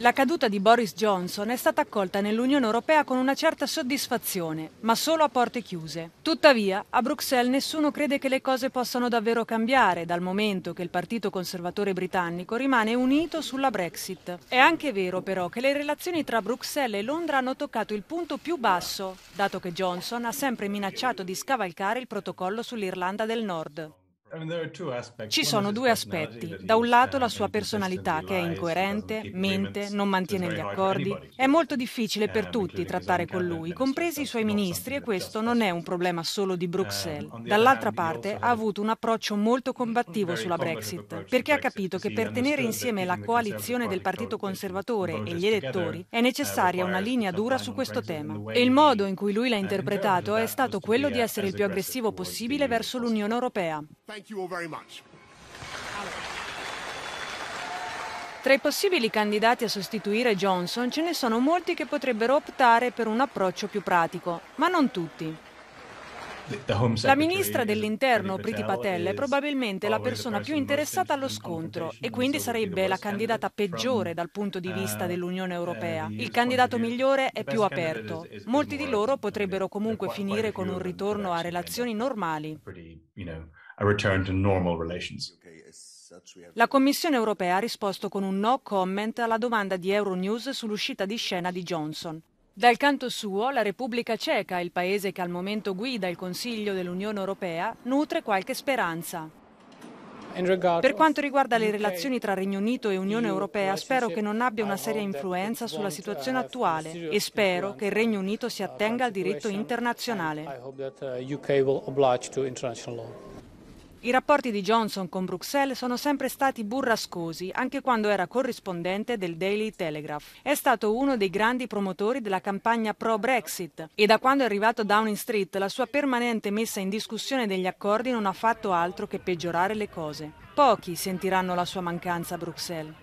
La caduta di Boris Johnson è stata accolta nell'Unione Europea con una certa soddisfazione, ma solo a porte chiuse. Tuttavia, a Bruxelles nessuno crede che le cose possano davvero cambiare, dal momento che il Partito Conservatore britannico rimane unito sulla Brexit. È anche vero però che le relazioni tra Bruxelles e Londra hanno toccato il punto più basso, dato che Johnson ha sempre minacciato di scavalcare il protocollo sull'Irlanda del Nord. Ci sono due aspetti. Da un lato la sua personalità che è incoerente, mente, non mantiene gli accordi. È molto difficile per tutti trattare con lui, compresi i suoi ministri, e questo non è un problema solo di Bruxelles. Dall'altra parte ha avuto un approccio molto combattivo sulla Brexit, perché ha capito che per tenere insieme la coalizione del Partito Conservatore e gli elettori è necessaria una linea dura su questo tema. E il modo in cui lui l'ha interpretato è stato quello di essere il più aggressivo possibile verso l'Unione Europea. Thank you all very much. Tra i possibili candidati a sostituire Johnson ce ne sono molti che potrebbero optare per un approccio più pratico, ma non tutti. La ministra dell'interno Priti Patel è probabilmente la persona più interessata allo scontro e quindi sarebbe la candidata peggiore dal punto di vista uh, dell'Unione Europea. Il candidato migliore è più aperto. Molti di loro potrebbero comunque finire con un ritorno a relazioni normali a return to normal relations. La Commissione europea ha risposto con un no comment alla domanda di Euronews sull'uscita di scena di Johnson. Dal canto suo, la Repubblica Ceca, il paese che al momento guida il Consiglio dell'Unione Europea, nutre qualche speranza. Per quanto riguarda le relazioni tra Regno Unito e Unione Europea, spero che non abbia una seria influenza sulla situazione attuale e spero che il Regno Unito si attenga al diritto internazionale. I rapporti di Johnson con Bruxelles sono sempre stati burrascosi, anche quando era corrispondente del Daily Telegraph. È stato uno dei grandi promotori della campagna pro-Brexit e da quando è arrivato Downing Street la sua permanente messa in discussione degli accordi non ha fatto altro che peggiorare le cose. Pochi sentiranno la sua mancanza a Bruxelles.